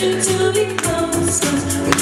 to be close.